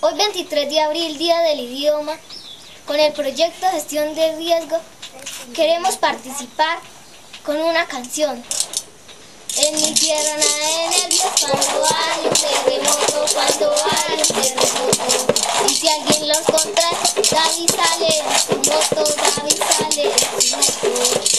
Hoy 23 de abril, Día del Idioma, con el proyecto Gestión de Riesgo, queremos participar con una canción. En mi tierra nada de cuando hay un terremoto, cuando hay un terremoto. Y si alguien los contrae, David sale en su moto, David sale en su moto.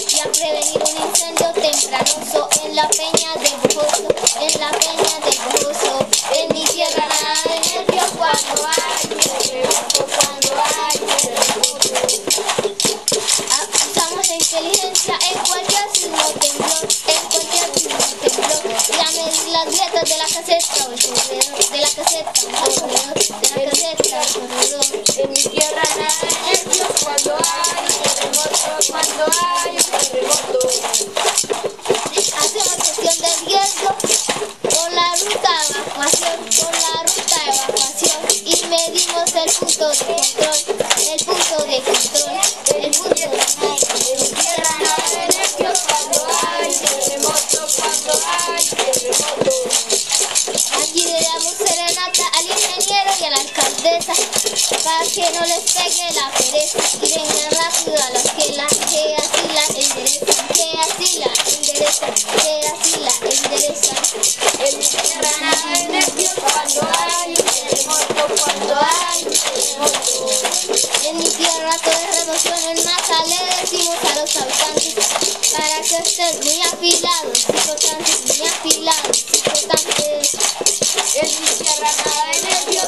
Y a prevenir un incendio tempranoso en la peña de Bojoso, en la peña de Bojoso. En mi tierra nada de cuando hay un terremoto, cuando hay el punto de control, el punto de control, En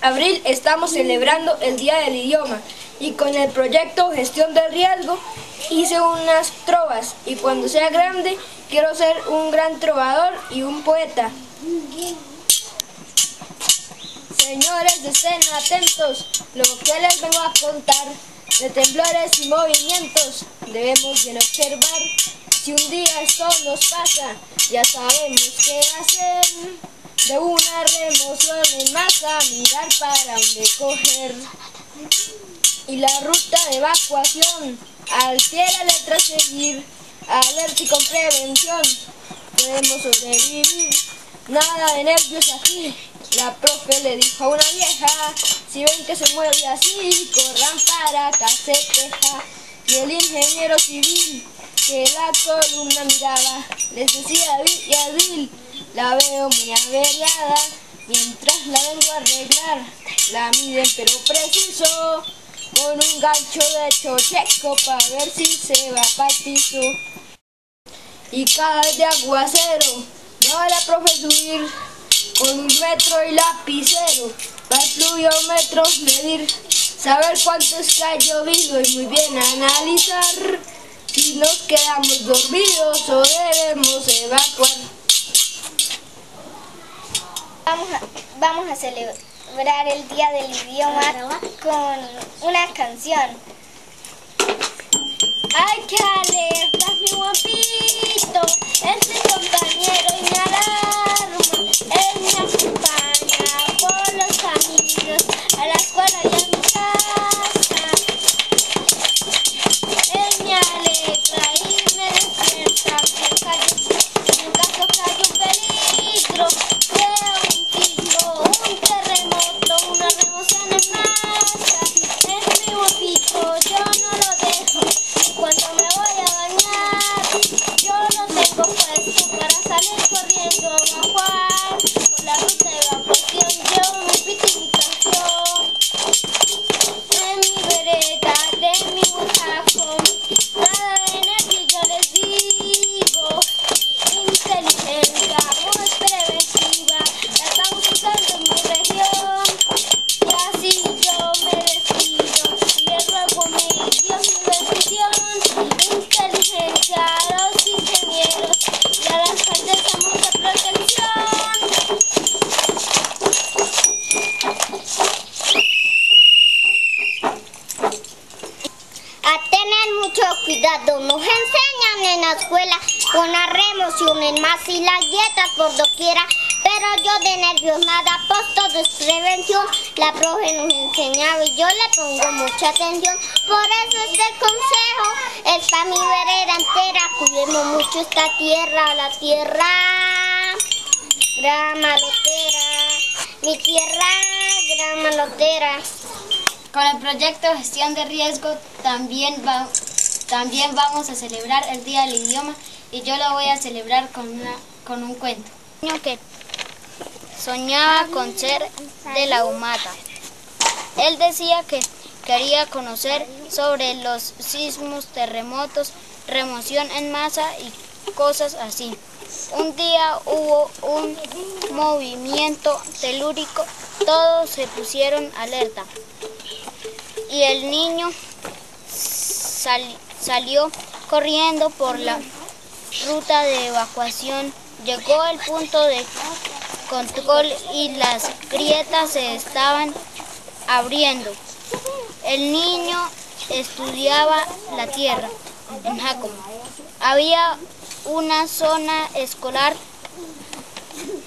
abril, estamos celebrando el Día del Idioma y con el proyecto Gestión del Riesgo hice unas trovas y cuando sea grande quiero ser un gran trovador y un poeta. Señores, estén atentos, lo que les vengo a contar de temblores y movimientos debemos bien observar. Si un día esto nos pasa, ya sabemos qué hacer. De una remoción en masa, mirar para dónde coger. Y la ruta de evacuación, al pie la letra seguir, alerta y con prevención, podemos sobrevivir. Nada de nervios aquí, la profe le dijo a una vieja, si ven que se mueve así, corran para caseteja. Y el ingeniero civil, que la columna miraba, les decía Bill y a Bill, la veo muy averiada, mientras la vengo a arreglar, la miden pero preciso, con un gancho de chocheco para ver si se va para piso. Y vez de aguacero, va la profe subir, con un metro y lapicero, para el pluviómetro medir, saber cuánto es que ha llovido y muy bien analizar si nos quedamos dormidos o debemos evacuar. Vamos a, vamos a celebrar el Día del Idioma con una canción. ¡Ay, qué alerta, mi guapito! Una remoción en más y las dietas por doquiera. Pero yo de nervios nada, pues todo es prevención. La profe nos enseñaba y yo le pongo mucha atención. Por eso este consejo es para mi vereda entera. Cuidemos mucho esta tierra, la tierra gramalotera. Mi tierra gramalotera. Con el proyecto Gestión de Riesgo también, va, también vamos a celebrar el Día del Idioma y yo lo voy a celebrar con, una, con un cuento. niño que soñaba con ser de la humata. Él decía que quería conocer sobre los sismos, terremotos, remoción en masa y cosas así. Un día hubo un movimiento telúrico, todos se pusieron alerta y el niño sal- salió corriendo por la ruta de evacuación. Llegó el punto de control y las grietas se estaban abriendo. El niño estudiaba la tierra en Jacob. Había una zona escolar.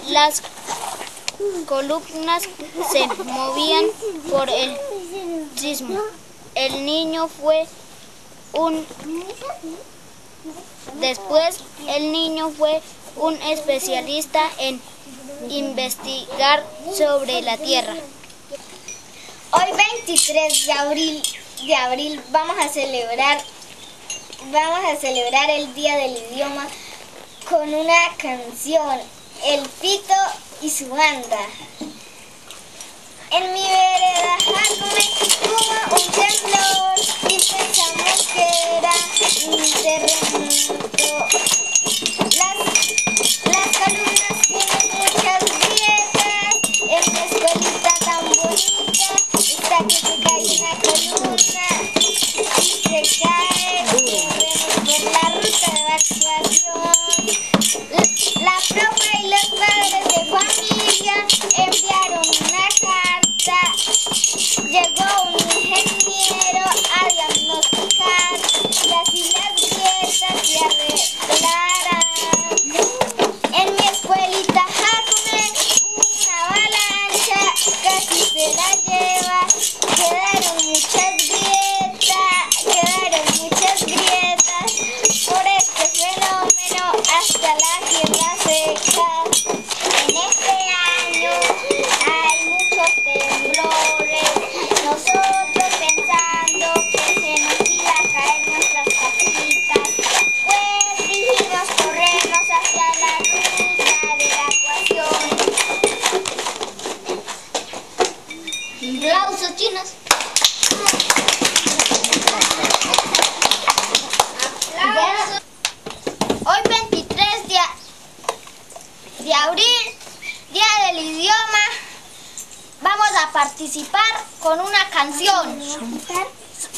Las columnas se movían por el sismo. El niño fue un Después el niño fue un especialista en investigar sobre la tierra. Hoy 23 de abril, de abril vamos a celebrar vamos a celebrar el Día del Idioma con una canción, El Pito y su banda. Terremoto. Las, las columnas tienen muchas grietas, en mi escuelita tan bonita está que se cae una columna y se cae, corremos por la ruta de evacuación.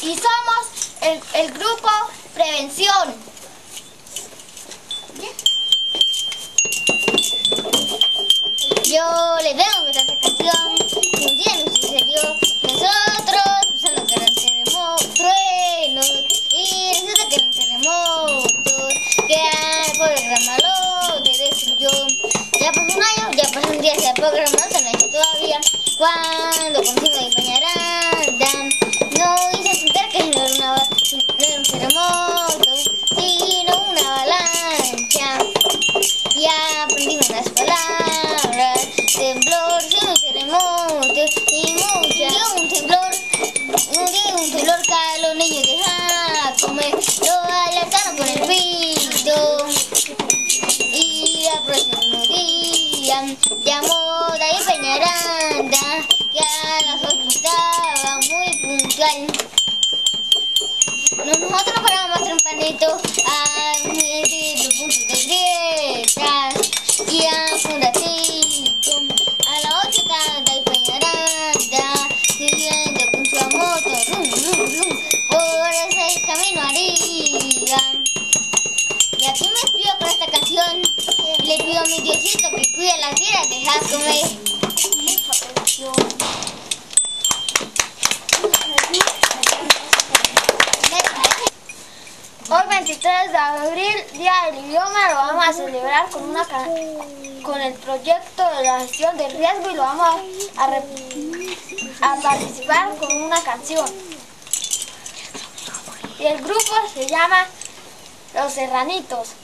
Y somos el, el grupo Prevención. Yo le veo esta canción y un día nos sucedió nosotros pensando que eran terremotos y resulta que eran terremotos que al programador se destruyó. Ya pasó un año, ya pasó un día, se ha programado, se no ha hecho todavía. Cuando consigo Peñaranda, Jacome, lo alertaron con el pito. Y el próximo día llamó David Peñaranda, que a las estaba muy puntual. Nosotros paramos tempranito a Le pido a mi Diosito que cuide las vidas de Jacome. Hoy 23 de abril, Día del Idioma, lo vamos a celebrar con, una, con el proyecto de la gestión del riesgo y lo vamos a, a participar con una canción. Y el grupo se llama Los Serranitos.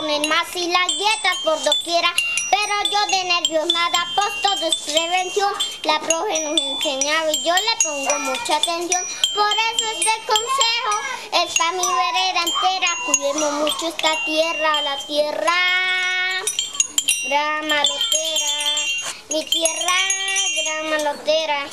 masa y las dietas por doquiera, pero yo de nervios nada, puesto desprevención, la profe nos enseñaba y yo le pongo mucha atención, por eso este consejo está mi vereda entera, cuidemos mucho esta tierra, la tierra, grama lotera, mi tierra, grama lotera.